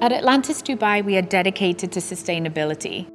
At Atlantis Dubai, we are dedicated to sustainability.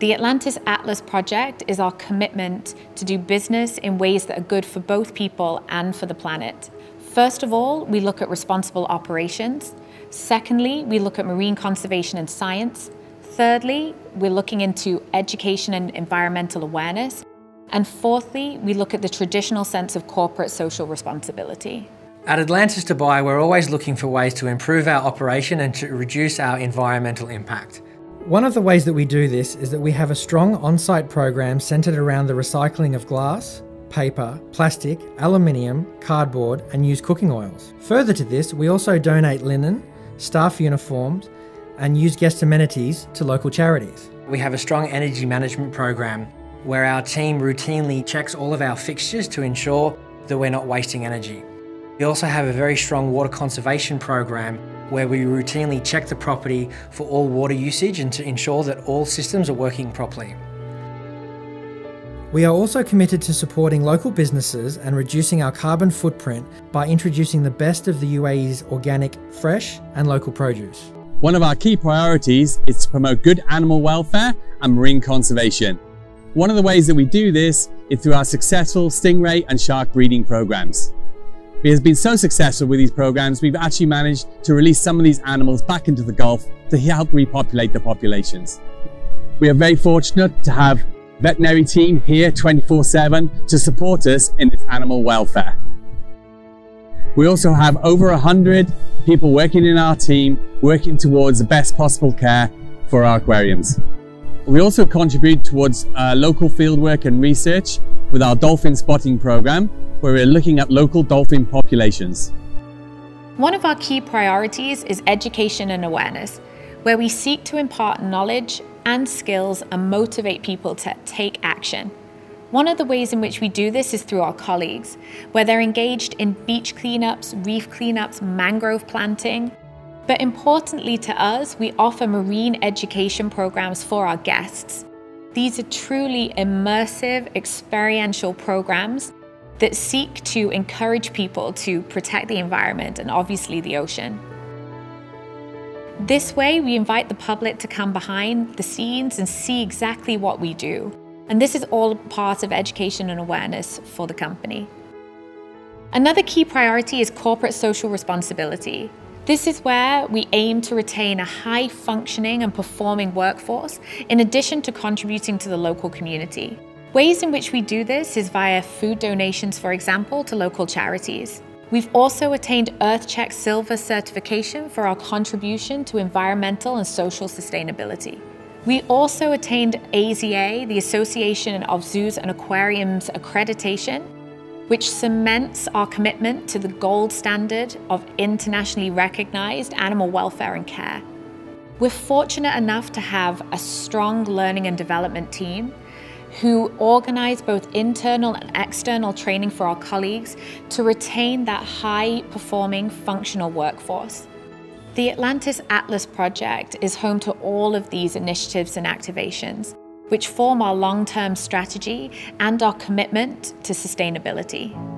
The Atlantis Atlas project is our commitment to do business in ways that are good for both people and for the planet. First of all, we look at responsible operations. Secondly, we look at marine conservation and science. Thirdly, we're looking into education and environmental awareness. And fourthly, we look at the traditional sense of corporate social responsibility. At Atlantis Dubai, we're always looking for ways to improve our operation and to reduce our environmental impact. One of the ways that we do this is that we have a strong on site program centred around the recycling of glass, paper, plastic, aluminium, cardboard, and used cooking oils. Further to this, we also donate linen, staff uniforms, and used guest amenities to local charities. We have a strong energy management program where our team routinely checks all of our fixtures to ensure that we're not wasting energy. We also have a very strong water conservation program where we routinely check the property for all water usage and to ensure that all systems are working properly. We are also committed to supporting local businesses and reducing our carbon footprint by introducing the best of the UAE's organic, fresh, and local produce. One of our key priorities is to promote good animal welfare and marine conservation. One of the ways that we do this is through our successful stingray and shark breeding programs. It has been so successful with these programs, we've actually managed to release some of these animals back into the Gulf to help repopulate the populations. We are very fortunate to have veterinary team here 24-7 to support us in this animal welfare. We also have over 100 people working in our team, working towards the best possible care for our aquariums. We also contribute towards uh, local fieldwork and research with our dolphin spotting program, where we're looking at local dolphin populations. One of our key priorities is education and awareness, where we seek to impart knowledge and skills and motivate people to take action. One of the ways in which we do this is through our colleagues, where they're engaged in beach cleanups, reef cleanups, mangrove planting. But importantly to us, we offer marine education programs for our guests. These are truly immersive, experiential programs that seek to encourage people to protect the environment and obviously the ocean. This way, we invite the public to come behind the scenes and see exactly what we do. And this is all part of education and awareness for the company. Another key priority is corporate social responsibility. This is where we aim to retain a high functioning and performing workforce in addition to contributing to the local community. Ways in which we do this is via food donations, for example, to local charities. We've also attained EarthCheck Silver certification for our contribution to environmental and social sustainability. We also attained AZA, the Association of Zoos and Aquariums accreditation, which cements our commitment to the gold standard of internationally recognized animal welfare and care. We're fortunate enough to have a strong learning and development team who organize both internal and external training for our colleagues to retain that high performing functional workforce. The Atlantis Atlas project is home to all of these initiatives and activations, which form our long term strategy and our commitment to sustainability.